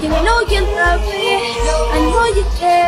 You know you love me, I know you care.